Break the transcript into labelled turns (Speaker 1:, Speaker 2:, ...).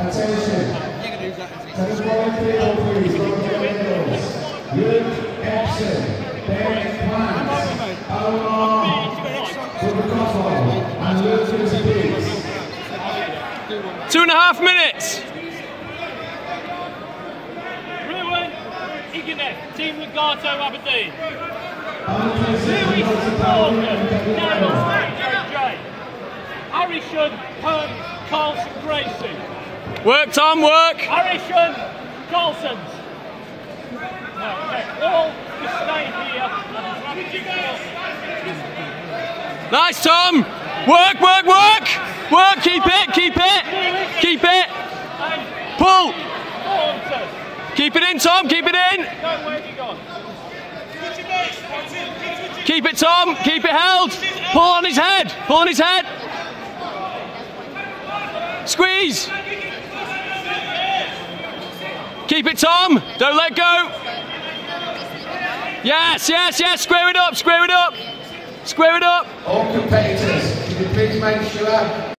Speaker 1: Attention. Tennis ball field, please. Roger Reynolds. Luke Epson. Ben Plant. Omar Kudakov. And Lucas Biggs.
Speaker 2: Two and a half minutes.
Speaker 3: Ruin, Igneth, Team Legato Aberdeen.
Speaker 1: Uncontested
Speaker 3: Lewis
Speaker 1: multi-power
Speaker 3: Morgan, Darren
Speaker 1: medal.
Speaker 3: JJ. Harrison, Hearn, Carlson, Gracie.
Speaker 2: Work, Tom, work.
Speaker 3: Harrison. Okay, all just stay here.
Speaker 2: Nice, Tom. Work, work, work. Work, keep it, keep it. Keep it. Pull. Keep it in, Tom, keep it in.
Speaker 3: Go, where have you gone?
Speaker 2: Keep it, Tom. Keep it held. Pull on his head. Pull on his head. Squeeze. Keep it, Tom. Don't let go. Yes, yes, yes. Square it up. Square it up. Square it up.
Speaker 1: All competitors, could you please make sure